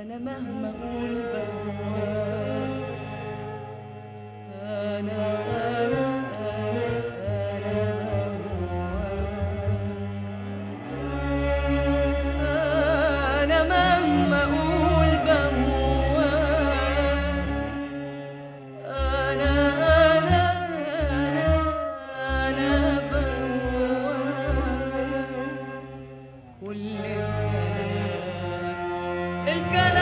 أنا مهما أقول El cara